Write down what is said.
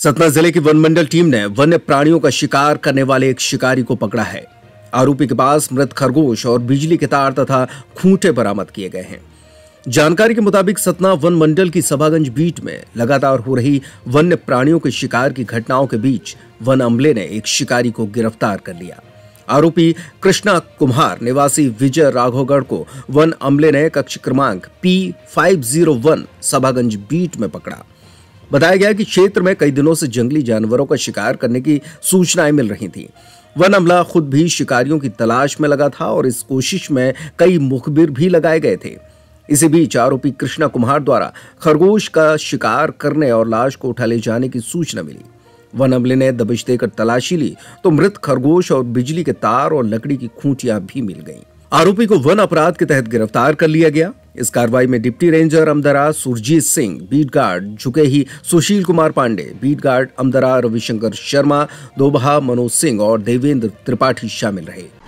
सतना ज़िले की वन मंडल टीम ने वन्य प्राणियों का शिकार करने वाले एक शिकारी को पकड़ा है। आरोपी के पास मृत खरगोश और बिजली के तार तथा खूंटे बरामद किए गए हैं। जानकारी के मुताबिक सतना वन मंडल की सभागंज बीट में लगातार हो रही वन्य प्राणियों के शिकार की घटनाओं के बीच वन अमले ने एक शिकारी को गिरफ़्तार कर लिया। आरोपी कृष्णा कुम्हार, निवासी विजय राघोगढ़ को वन अमले ने कक्ष क्रमांक P five zero one Sabhaganj beat में पकड़ा। बताया गया कि क्षेत्र में कई दिनों से जंगली जानवरों का शिकार करने की सूचनाएँ मिल रही थी। वन अमला खुद भी शिकारियों की तलाश में लगा था और इस कोशिश में कई मुखबिर भी लगाए गए थे। इसी बीच आरोपी कृष्णा कुमार द्वारा खरगोश का शिकार करने और लाश को उठा ले जाने की सूचना मिली। वन अमले ने दबिश देकर तलाशी ली तो मृत खरगोश और बिजली के तार और लकड़ी की खूंटियाँ भी मिल गईं। आरोपी को वन अपराध के तहत गिरफ़्तार कर लिया गया। इस कार्रवाई में deputy ranger Amdara Surjit Singh, beat guard झुके ही सुशील कुमार पांडे, बीट गार्ड अमदरा रविशंकर शर्मा, दोबहा मनोज सिंह और देवेंद्र त्रिपाठी शामिल रहे।